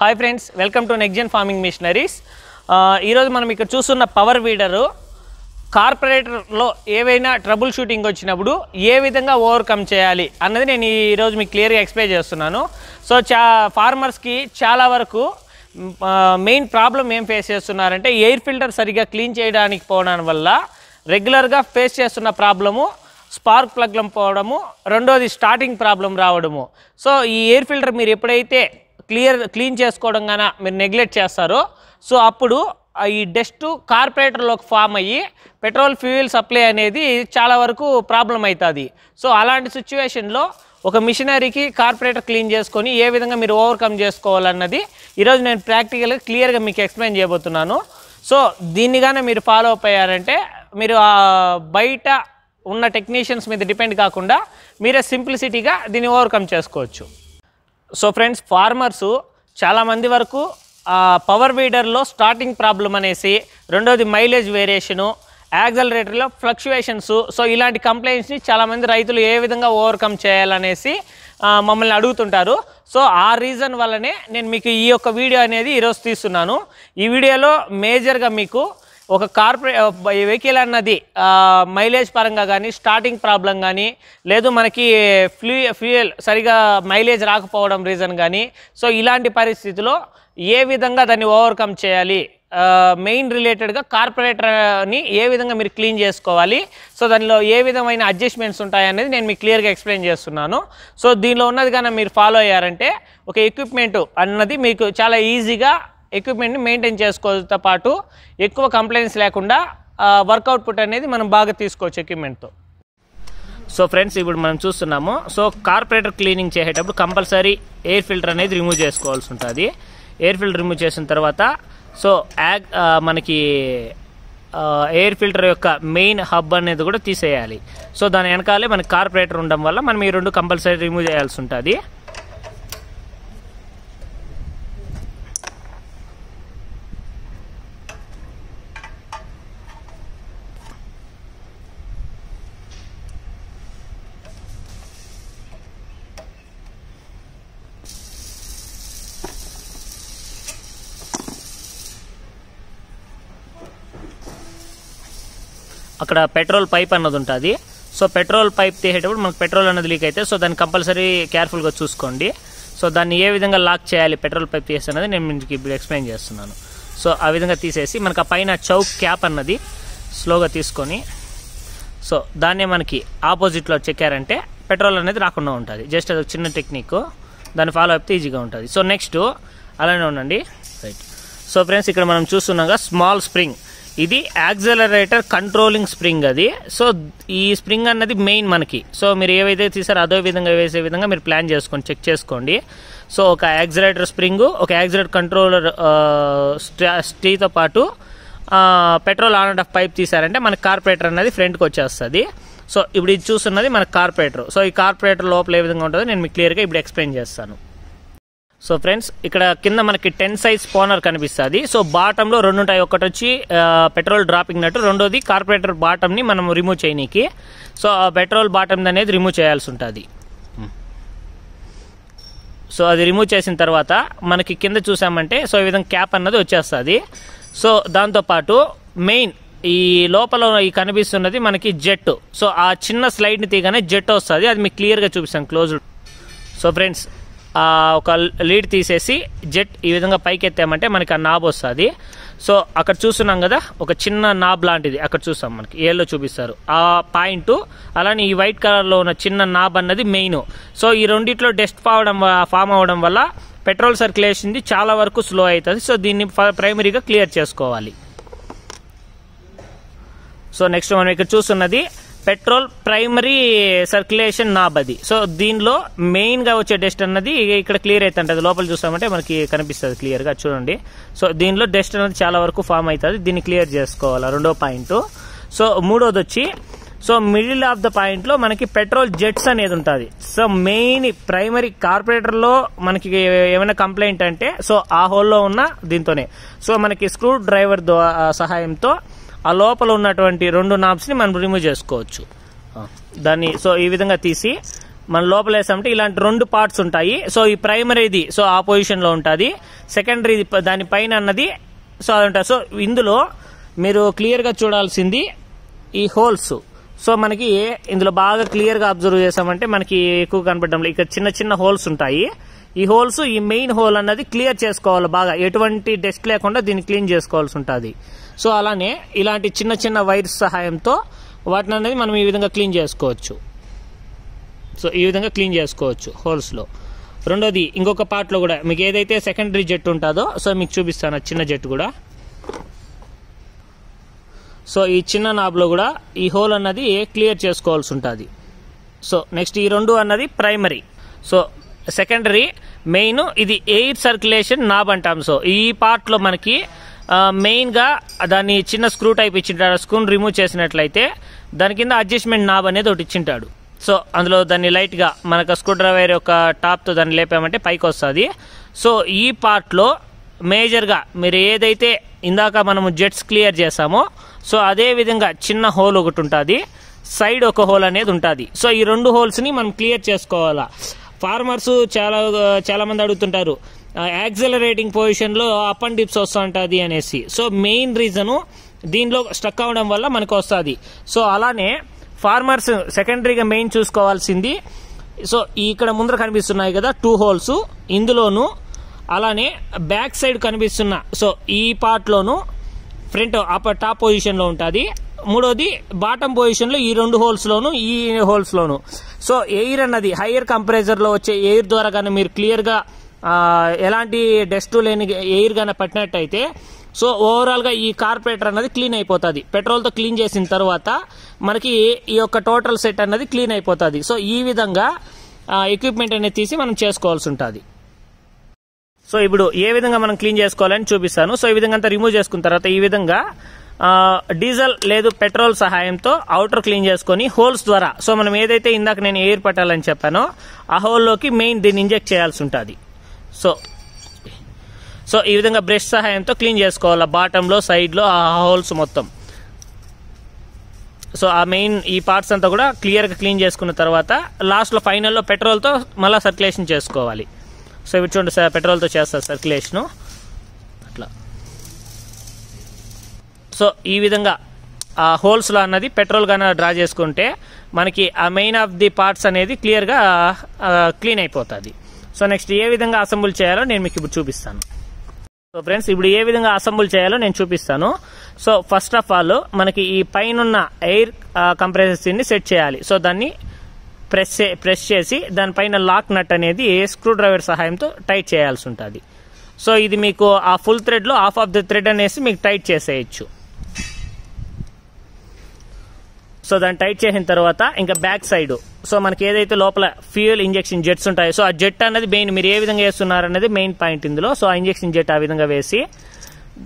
Hi friends welcome to Nexgen farming machineries ఈరోజు మనం ఇక్కడ చూస్తున్న పవర్ వీడరు కార్పొరేటర్లో ఏవైనా ట్రబుల్ షూటింగ్ వచ్చినప్పుడు ఏ విధంగా ఓవర్కమ్ చేయాలి అన్నది నేను ఈరోజు మీకు క్లియర్గా ఎక్స్ప్లెయిన్ చేస్తున్నాను. సో చా ఫార్మర్స్కి చాలా వరకు మెయిన్ ప్రాబ్లం ఏం ఫేస్ చేస్తున్నారంటే ఎయిర్ ఫిల్టర్ సరిగ్గా క్లీన్ చేయడానికి పోవడం వల్ల రెగ్యులర్గా ఫేస్ చేస్తున్న ప్రాబ్లము స్పార్క్ ప్లగ్లం పోవడము రెండోది స్టార్టింగ్ ప్రాబ్లం రావడము. సో ఈ ఎయిర్ ఫిల్టర్ మీరు ఎప్పుడైతే క్లియర్ క్లీన్ చేసుకోవడం కానీ మీరు నెగ్లెక్ట్ చేస్తారో. సో అప్పుడు ఈ డస్ట్ కార్పొరేటర్లోకి ఫామ్ అయ్యి పెట్రోల్ ఫ్యూయల్ సప్లై అనేది చాలా వరకు ప్రాబ్లం అవుతుంది సో అలాంటి సిచ్యువేషన్లో ఒక మిషనరీకి కార్పొరేటర్ క్లీన్ చేసుకొని ఏ విధంగా మీరు ఓవర్కమ్ చేసుకోవాలన్నది ఈరోజు నేను ప్రాక్టికల్గా క్లియర్గా మీకు ఎక్స్ప్లెయిన్ చేయబోతున్నాను. సో దీన్నిగానే మీరు ఫాలో అప్ అయ్యారంటే మీరు ఆ బయట ఉన్న టెక్నీషియన్స్ మీద డిపెండ్ కాకుండా మీరే సింప్లిసిటీగా దీన్ని ఓవర్కమ్ చేసుకోవచ్చు. సో ఫ్రెండ్స్ ఫార్మర్సు చాలామంది వరకు పవర్ వీడర్లో స్టార్టింగ్ ప్రాబ్లం అనేసి రెండోది మైలేజ్ వేరియేషను యాక్సలరేటర్లో ఫ్లక్చువేషన్స్ సో ఇలాంటి కంప్లైంట్స్ని చాలామంది రైతులు ఏ విధంగా ఓవర్కమ్ చేయాలనేసి మమ్మల్ని అడుగుతుంటారు. సో ఆ రీజన్ వల్లనే నేను మీకు ఈ యొక్క వీడియో అనేది ఈరోజు తీస్తున్నాను. ఈ వీడియోలో మేజర్గా మీకు ఒక కార్పొరే వెహికల్ అన్నది మైలేజ్ పరంగా కానీ స్టార్టింగ్ ప్రాబ్లం కానీ లేదు మనకి ఫ్లూ ఫ్యూయల్ సరిగా మైలేజ్ రాకపోవడం రీజన్ కానీ సో ఇలాంటి పరిస్థితిలో ఏ విధంగా దాన్ని ఓవర్కమ్ చేయాలి? మెయిన్ రిలేటెడ్గా కార్పొరేటర్ని ఏ విధంగా మీరు క్లీన్ చేసుకోవాలి? సో దానిలో ఏ విధమైన అడ్జస్ట్మెంట్స్ ఉంటాయనేది నేను మీకు క్లియర్గా ఎక్స్ప్లెయిన్ చేస్తున్నాను. సో దీనిలో ఉన్నది కానీ మీరు ఫాలో అయ్యారంటే ఒక ఎక్విప్మెంట్ అన్నది మీకు చాలా ఈజీగా ఎక్విప్మెంట్ని మెయింటైన్ చేసుకోవడంతో పాటు ఎక్కువ కంప్లైంట్స్ లేకుండా వర్క్ అవుట్పుట్ అనేది మనం బాగా తీసుకోవచ్చు ఎక్విప్మెంట్తో సో ఫ్రెండ్స్ ఇప్పుడు మనం చూస్తున్నాము. సో కార్పొరేటర్ క్లీనింగ్ చేసేటప్పుడు కంపల్సరీ ఎయిర్ ఫిల్టర్ అనేది రిమూవ్ చేసుకోవాల్సి ఉంటుంది. ఎయిర్ ఫిల్టర్ రిమూవ్ చేసిన తర్వాత సో యాగ్ మనకి ఎయిర్ ఫిల్టర్ యొక్క మెయిన్ హబ్ అనేది కూడా తీసేయాలి. సో దాని వెనకాలే మనకి కార్పొరేటర్ ఉండడం వల్ల మనం ఈ రెండు కంపల్సరీ రిమూవ్ చేయాల్సి ఉంటుంది. అక్కడ పెట్రోల్ పైప్ అన్నది ఉంటుంది. సో పెట్రోల్ పైప్ తీసేటప్పుడు మనకు పెట్రోల్ అన్నది లీక్ అయితే సో దాన్ని కంపల్సరీ కేర్ఫుల్గా చూసుకోండి. సో దాన్ని ఏ విధంగా లాక్ చేయాలి పెట్రోల్ పైప్ తీసి అనేది నేను మీకు ఇప్పుడు ఎక్స్ప్లెయిన్ చేస్తున్నాను. సో ఆ విధంగా తీసేసి మనకు ఆ పైన చౌక్ క్యాప్ అన్నది స్లోగా తీసుకొని సో దాన్నే మనకి ఆపోజిట్లో చెక్కారంటే పెట్రోల్ అనేది రాకుండా ఉంటుంది. జస్ట్ అది ఒక చిన్న టెక్నిక్. దాన్ని ఫాలో అయితే ఈజీగా ఉంటుంది. సో నెక్స్ట్ అలానే ఉండండి. రైట్. సో ఫ్రెండ్స్ ఇక్కడ మనం చూస్తున్నాగా స్మాల్ స్ప్రింగ్. ఇది యాక్సలరేటర్ కంట్రోలింగ్ స్ప్రింగ్ అది. సో ఈ స్ప్రింగ్ అన్నది మెయిన్ మనకి. సో మీరు ఏవైతే తీసారో అదో విధంగా వేసే విధంగా మీరు ప్లాన్ చేసుకోండి చెక్ చేసుకోండి. సో ఒక యాక్సలరేటర్ స్ప్రింగ్ ఒక యాక్సలరేటర్ కంట్రోలర్ స్టీతో పాటు petrol on and off pipe తీసారంటే మన కార్పొరేటర్ అనేది ఫ్రంట్కి వచ్చేస్తుంది. సో ఇప్పుడు ఇది చూస్తున్నది మన కార్పొరేటర్. సో ఈ కార్పొరేటర్ లోపల ఏ విధంగా ఉంటుందో నేను మీకు క్లియర్గా ఇప్పుడు ఎక్స్ప్లెయిన్ చేస్తాను. సో ఫ్రెండ్స్ ఇక్కడ కింద మనకి టెన్ సైజ్ స్పానర్ కనిపిస్తుంది. సో బాటంలో రెండు ఉంటాయి ఒకటి వచ్చి పెట్రోల్ డ్రాపింగ్ నట్టు రెండోది కార్పొరేటర్ బాటంని మనం రిమూవ్ చేయనీకి. సో ఆ పెట్రోల్ బాటమ్ అనేది రిమూవ్ చేయాల్సి ఉంటుంది. సో అది రిమూవ్ చేసిన తర్వాత మనకి కింద చూసామంటే సో ఈ విధంగా క్యాప్ అన్నది వచ్చేస్తుంది. సో దాంతోపాటు మెయిన్ ఈ లోపల ఈ కనిపిస్తున్నది మనకి జెట్ సో ఆ చిన్న స్లైడ్ని తీగానే జెట్ వస్తుంది. అది మీకు క్లియర్గా చూపిస్తాను క్లోజ్ సో ఫ్రెండ్స్ ఒక లీడ్ తీసేసి జెట్ ఈ విధంగా పైకి ఎత్తామంటే మనకి ఆ నాబ్ వస్తుంది. సో అక్కడ చూస్తున్నాం కదా ఒక చిన్న నాబ్ లాంటిది అక్కడ చూస్తాం మనకి. ఏల్లో చూపిస్తారు. ఆ పాయింట్ అలానే ఈ వైట్ కలర్లో ఉన్న చిన్న నాబ్ అన్నది మెయిన్. సో ఈ రెండిట్లో డస్ట్ పావడం ఫామ్ అవడం వల్ల పెట్రోల్ సర్క్యులేషన్ చాలా వరకు స్లో అవుతుంది. సో దీన్ని ప్రైమరీగా క్లియర్ చేసుకోవాలి. సో నెక్స్ట్ మనం ఇక్కడ చూస్తున్నది పెట్రోల్ ప్రైమరీ సర్క్యులేషన్ నాబ్ అది. సో దీనిలో మెయిన్గా వచ్చే డస్ట్ అన్నది ఇక్కడ క్లియర్ అవుతుంటది లోపల చూసామంటే మనకి కనిపిస్తుంది క్లియర్గా చూడండి. సో దీనిలో డస్ట్ అనేది చాలా వరకు ఫామ్ అవుతుంది దీన్ని క్లియర్ చేసుకోవాలి? రెండో పాయింట్. సో మూడోది వచ్చి సో మిడిల్ ఆఫ్ ద పాయింట్లో మనకి పెట్రోల్ జెట్స్ అనేది ఉంటుంది. సో మెయిన్ ప్రైమరీ కార్పొరేటర్లో మనకి ఏమైనా కంప్లైంట్ అంటే సో ఆ హోల్లో ఉన్న దీంతోనే. సో మనకి స్క్రూ డ్రైవర్ సహాయంతో ఆ లోపల ఉన్నటువంటి రెండు నాబ్స్ని మనం రిమూవ్ చేసుకోవచ్చు. దాన్ని సో ఈ విధంగా తీసి మన లోపల వేసామంటే ఇలాంటి రెండు పార్ట్స్ ఉంటాయి. సో ఈ ప్రైమరీది సో ఆ పొజిషన్లో ఉంటుంది. సెకండరీది దానిపైన అన్నది సో అది ఉంటుంది. సో ఇందులో మీరు క్లియర్గా చూడాల్సింది ఈ హోల్స్ సో మనకి ఇందులో బాగా క్లియర్గా అబ్జర్వ్ చేసామంటే మనకి ఎక్కువ కనపడడం లేదు. ఇక్కడ చిన్న చిన్న హోల్స్ ఉంటాయి. ఈ హోల్స్ ఈ మెయిన్ హోల్ అన్నది క్లియర్ చేసుకోవాలి బాగా. ఎటువంటి డస్ట్ లేకుండా దీన్ని క్లీన్ చేసుకోవాల్సి ఉంటుంది. సో అలానే ఇలాంటి చిన్న చిన్న వైర్స్ సహాయంతో వాటిని అనేది మనం ఈ విధంగా క్లీన్ చేసుకోవచ్చు. సో ఈ విధంగా క్లీన్ చేసుకోవచ్చు హోల్స్లో రెండోది ఇంకొక పార్ట్లో కూడా మీకు ఏదైతే సెకండరీ జెట్ ఉంటుందో సో మీకు చూపిస్తాను చిన్న జెట్ కూడా. సో ఈ చిన్న నాబ్లో కూడా ఈ హోల్ అన్నది క్లియర్ చేసుకోవాల్సి ఉంటుంది. సో నెక్స్ట్ ఈ రెండు అన్నది ప్రైమరీ సో సెకండరీ మెయిన్ ఇది ఎయిర్ సర్క్యులేషన్ నాబ్ అంటాం. సో ఈ పార్ట్లో మనకి మెయిన్గా దాన్ని చిన్న స్క్రూ టైప్ ఇచ్చింటాడు. స్క్రూని రిమూవ్ చేసినట్లయితే దాని కింద అడ్జస్ట్మెంట్ నాబ్ అనేది ఒకటి ఇచ్చింటాడు. సో అందులో దాన్ని లైట్గా మనకు స్క్రూ డ్రైవర్ యొక్క టాప్తో దాన్ని లేపామంటే పైకి వస్తుంది. సో ఈ పార్ట్లో మేజర్గా మీరు ఏదైతే ఇందాక మనము జెట్స్ క్లియర్ చేసామో సో అదే విధంగా చిన్న హోల్ ఒకటి ఉంటుంది. సైడ్ ఒక హోల్ అనేది ఉంటుంది. సో ఈ రెండు హోల్స్ని మనం క్లియర్ చేసుకోవాలా? ఫార్మర్స్ చాలా చాలామంది అడుగుతుంటారు యాక్సలరేటింగ్ పొజిషన్లో అప్ అండ్ డిప్స్ వస్తుంటుంది అనేసి. సో మెయిన్ రీజను దీనిలో స్టక్ అవ్వడం వల్ల మనకు వస్తుంది. సో అలానే ఫార్మర్స్ సెకండరీగా మెయిన్ చూసుకోవాల్సింది సో ఇక్కడ ముందర కనిపిస్తున్నాయి కదా టూ హోల్స్ ఇందులోను అలానే బ్యాక్ సైడ్ కనిపిస్తున్న సో ఈ పార్ట్లోను ఫ్రంట్ అప్పర్ టాప్ పొజిషన్లో ఉంటుంది. మూడోది బాటమ్ పొజిషన్లో ఈ రెండు హోల్స్లోను ఈ హోల్స్లోను సో ఎయిర్ అన్నది హైయర్ కంప్రెజర్లో వచ్చే ఎయిర్ ద్వారా కానీ మీరు క్లియర్గా ఎలాంటి డస్ట్ లేని ఎయిర్ కానీ పట్టినట్టయితే సో ఓవరాల్గా ఈ కార్పొరేటర్ అన్నది క్లీన్ అయిపోతుంది. పెట్రోల్తో క్లీన్ చేసిన తర్వాత మనకి ఈ యొక్క టోటల్ సెట్ అన్నది క్లీన్ అయిపోతుంది. సో ఈ విధంగా ఎక్విప్మెంట్ అనేది తీసి మనం చేసుకోవాల్సి ఉంటుంది. సో ఇప్పుడు ఏ విధంగా మనం క్లీన్ చేసుకోవాలని చూపిస్తాను. సో ఈ విధంగా అంతా రిమూవ్ చేసుకున్న తర్వాత ఈ విధంగా డీజిల్ లేదు పెట్రోల్ సహాయంతో అవుటర్ క్లీన్ చేసుకొని హోల్స్ ద్వారా సో మనం ఏదైతే ఇందాక నేను ఎయిర్ పట్టాలని చెప్పానో ఆ హోల్లోకి మెయిన్ దీన్ని ఇంజెక్ట్ చేయాల్సి ఉంటుంది. సో సో ఈ విధంగా బ్రష్ సహాయంతో క్లీన్ చేసుకోవాలి బాటంలో సైడ్లో ఆ హోల్స్ మొత్తం. సో ఆ మెయిన్ ఈ పార్ట్స్ అంతా కూడా క్లియర్గా క్లీన్ చేసుకున్న తర్వాత లాస్ట్లో ఫైనల్లో పెట్రోల్తో మళ్ళీ సర్క్యులేషన్ చేసుకోవాలి. సో ఇవి చూడండి సార్ పెట్రోల్తో చేస్తారు సర్క్యులేషను. సో ఈ విధంగా ఆ హోల్స్లో అన్నది పెట్రోల్ కానీ డ్రా చేసుకుంటే మనకి ఆ మెయిన్ ఆఫ్ ది పార్ట్స్ అనేది క్లియర్గా క్లీన్ అయిపోతుంది. సో నెక్స్ట్ ఏ విధంగా అసెంబుల్ చేయాలో నేను మీకు ఇప్పుడు చూపిస్తాను. సో ఫ్రెండ్స్ ఇప్పుడు ఏ విధంగా అసెంబుల్ చేయాలో నేను చూపిస్తాను. సో ఫస్ట్ ఆఫ్ ఆల్ మనకి ఈ పైన ఎయిర్ కంప్రెసర్స్ని సెట్ చేయాలి. సో దాన్ని ప్రెస్ చే- ప్రెస్ చేసి దానిపైన లాక్ నట్ అనేది స్క్రూ డ్రైవర్ సహాయంతో టైట్ చేయాల్సి ఉంటుంది. సో ఇది మీకు ఆ ఫుల్ థ్రెడ్లో హాఫ్ ఆఫ్ ది థ్రెడ్ అనేసి మీకు టైట్ చేసేయచ్చు. సో దాన్ని టైట్ చేసిన తర్వాత ఇంకా బ్యాక్ సైడ్. సో మనకి ఏదైతే లోపల ఫ్యూయల్ ఇంజెక్షన్ జెట్స్ ఉంటాయో సో ఆ జెట్ అనేది మెయిన్ మీరు ఏ విధంగా వేస్తున్నారు అనేది మెయిన్ పాయింట్ ఇందులో. సో ఆ ఇంజెక్షన్ జెట్ ఆ విధంగా వేసి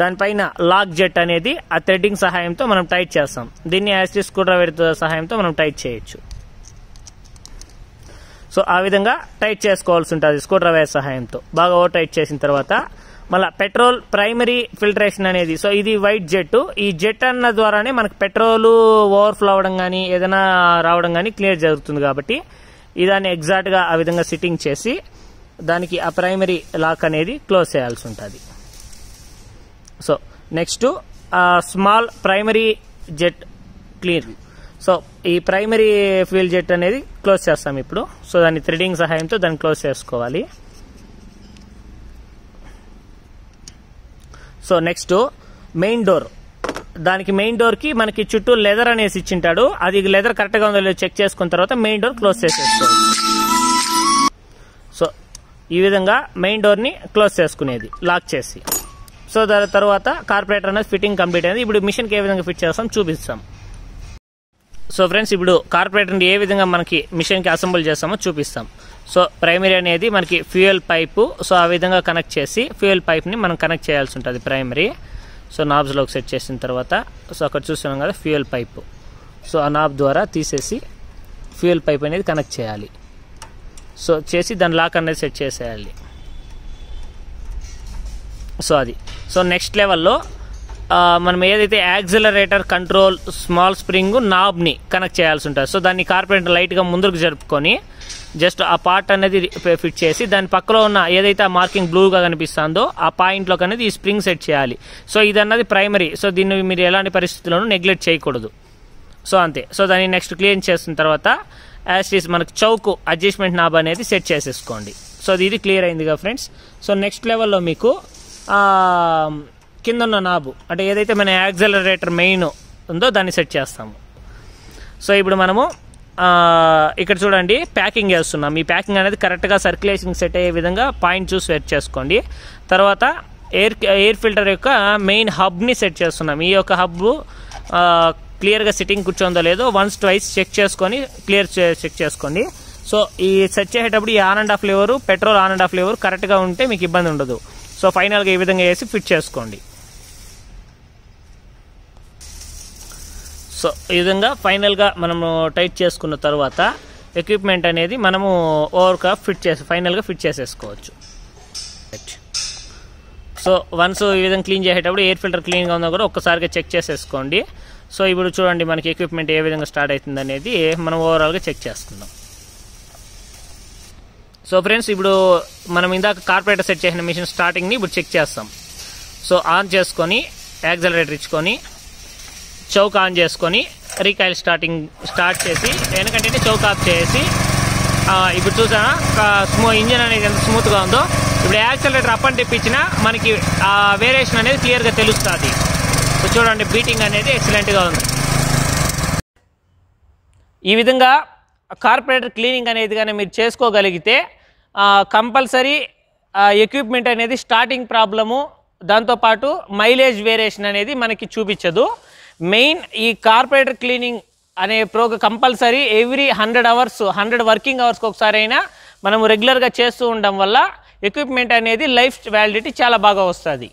దానిపైన లాక్ జెట్ అనేది ఆ థ్రెడ్డింగ్ సహాయంతో మనం టైట్ చేస్తాం. దీన్ని యాస్టి స్క్రూ డ్రైవర్ సహాయంతో మనం టైట్ చేయొచ్చు. సో ఆ విధంగా టైట్ చేసుకోవాల్సి ఉంటుంది స్క్రూ డ్రైవర్ సహాయంతో. బాగా ఓవర్ టైట్ చేసిన తర్వాత మళ్ళీ పెట్రోల్ ప్రైమరీ ఫిల్టరేషన్ అనేది. సో ఇది వైట్ జెట్. ఈ జెట్ అన్న ద్వారానే మనకి పెట్రోల్ ఓవర్ఫ్లో అవ్వడం కానీ ఏదైనా రావడం కానీ క్లియర్ జరుగుతుంది కాబట్టి ఇదాన్ని దాన్ని ఎగ్జాక్ట్గా ఆ విధంగా సిట్టింగ్ చేసి దానికి ఆ ప్రైమరీ లాక్ అనేది క్లోజ్ చేయాల్సి ఉంటుంది. So next small primary jet clear so ఈ ప్రైమరీ ఫ్యూల్ జెట్ అనేది క్లోజ్ చేస్తాం ఇప్పుడు. సో దాన్ని థ్రెడింగ్ సహాయంతో దాన్ని క్లోజ్ చేసుకోవాలి. So next main door. దానికి మెయిన్ డోర్కి మనకి చుట్టూ లెదర్ అనేసి ఇచ్చింటాడు. అది లెదర్ కరెక్ట్గా ఉందో చెక్ చేసుకున్న తర్వాత మెయిన్ డోర్ క్లోజ్ చేసేసుకోవాలి. సో ఈ విధంగా మెయిన్ డోర్ని క్లోజ్ చేసుకునేది లాక్ చేసి. సో దాని తర్వాత కార్పొరేటర్ అనేది ఫిట్టింగ్ కంప్లీట్ అయింది. ఇప్పుడు మిషన్కి ఏ విధంగా ఫిట్ చేస్తాం? చూపిస్తాం. సో ఫ్రెండ్స్ ఇప్పుడు కార్పొరేటర్ని ఏ విధంగా మనకి మిషన్కి అసెంబుల్ చేస్తామో చూపిస్తాం. సో ప్రైమరీ అనేది మనకి ఫ్యూయల్ పైపు సో ఆ విధంగా కనెక్ట్ చేసి ఫ్యూయల్ పైప్ని మనం కనెక్ట్ చేయాల్సి ఉంటుంది ప్రైమరీ సో నాబ్స్లోకి సెట్ చేసిన తర్వాత సో అక్కడ చూస్తున్నాం కదా ఫ్యూయల్ పైపు సో ఆ నాబ్ ద్వారా తీసేసి ఫ్యూయల్ పైప్ అనేది కనెక్ట్ చేయాలి. సో చేసి దాని లాక్ అనేది సెట్ చేసేయాలి. సో అది. సో నెక్స్ట్ లెవెల్లో మనం ఏదైతే యాక్సిలరేటర్ కంట్రోల్ స్మాల్ స్ప్రింగ్ నాబ్ని కనెక్ట్ చేయాల్సి ఉంటుంది. సో దాన్ని కార్పెంటర్ లైట్గా ముందుకు జరుపుకొని జస్ట్ ఆ పార్ట్ అనేది ఫిట్ చేసి దాని పక్కలో ఉన్న ఏదైతే ఆ మార్కింగ్ బ్లూగా కనిపిస్తుందో ఆ పాయింట్లోకి అనేది ఈ స్ప్రింగ్ సెట్ చేయాలి. సో ఇది అన్నది ప్రైమరీ. సో దీన్ని మీరు ఎలాంటి పరిస్థితుల్లోనూ నెగ్లెక్ట్ చేయకూడదు. సో అంతే. సో దాన్ని నెక్స్ట్ క్లీన్ చేసిన తర్వాత యాజ్ ఈస్ మనకు చౌక్ అడ్జస్ట్మెంట్ నాబ్ అనేది సెట్ చేసేసుకోండి. సో ఇది క్లియర్ అయిందిగా ఫ్రెండ్స్. సో నెక్స్ట్ లెవెల్లో మీకు కింద ఉన్న నాబు అంటే ఏదైతే మన యాక్సలరేటర్ మెయిన్ ఉందో దాన్ని సెట్ చేస్తాము. సో ఇప్పుడు మనము ఇక్కడ చూడండి ప్యాకింగ్ చేస్తున్నాం. ఈ ప్యాకింగ్ అనేది కరెక్ట్గా సర్క్యులేషన్ సెట్ అయ్యే విధంగా పాయింట్ చూసి సెట్ చేసుకోండి. తర్వాత ఎయిర్ ఎయిర్ ఫిల్టర్ యొక్క మెయిన్ హబ్ని సెట్ చేస్తున్నాం. ఈ యొక్క హబ్ క్లియర్గా సిట్టింగ్ కూర్చోందో లేదో వన్స్ ట్వైస్ చెక్ చేసుకొని క్లియర్ చెక్ చేసుకోండి. సో ఈ సెట్ చేసేటప్పుడు ఈ on and off lever petrol on and off lever కరెక్ట్గా ఉంటే మీకు ఇబ్బంది ఉండదు. సో ఫైనల్గా ఈ విధంగా వేసి ఫిట్ చేసుకోండి. సో ఈ విధంగా ఫైనల్గా మనము టైట్ చేసుకున్న తర్వాత ఎక్విప్మెంట్ అనేది మనము ఓవర్గా ఫిట్ చేసి ఫైనల్గా ఫిట్ చేసేసుకోవచ్చు. రైట్. సో వన్స్ ఈ విధంగా క్లీన్ చేసేటప్పుడు ఎయిర్ ఫిల్టర్ క్లీన్గా ఉందో కూడా ఒక్కసారిగా చెక్ చేసేసుకోండి. సో ఇప్పుడు చూడండి మనకి ఎక్విప్మెంట్ ఏ విధంగా స్టార్ట్ అవుతుంది అనేది మనం ఓవరాల్గా చెక్ చేసుకుందాం. సో ఫ్రెండ్స్ ఇప్పుడు మనం ఇందాక కార్పొరేటర్ సెట్ చేసిన మిషన్ స్టార్టింగ్ని ఇప్పుడు చెక్ చేస్తాం. సో ఆన్ చేసుకొని యాక్సలరేటర్ ఇచ్చుకొని చౌక్ ఆన్ చేసుకొని రీకాయిల్ స్టార్టింగ్ స్టార్ట్ చేసి వెనకంటే చౌక్ ఆఫ్ చేసి ఇప్పుడు చూసా స్మూ ఇంజిన్ అనేది ఎంత స్మూత్గా ఉందో. ఇప్పుడు యాక్సలరేటర్ అప్ అండ్ తెప్పించినా మనకి ఆ వేరియేషన్ అనేది క్లియర్గా తెలుస్తుంది. సో చూడండి బీటింగ్ అనేది ఎక్సలెంట్గా ఉంది. ఈ విధంగా కార్పొరేటర్ క్లీనింగ్ అనేది కానీ మీరు చేసుకోగలిగితే కంపల్సరీ ఎక్విప్మెంట్ అనేది స్టార్టింగ్ ప్రాబ్లము దాంతోపాటు మైలేజ్ వేరియేషన్ అనేది మనకి చూపించదు. మెయిన్ ఈ కార్పొరేటర్ క్లీనింగ్ అనే ప్రోగ compulsory every hundred hours hundred working అవర్స్కి ఒకసారి అయినా మనము రెగ్యులర్గా చేస్తూ ఉండడం వల్ల ఎక్విప్మెంట్ అనేది లైఫ్ వ్యాలిడిటీ చాలా బాగా వస్తుంది.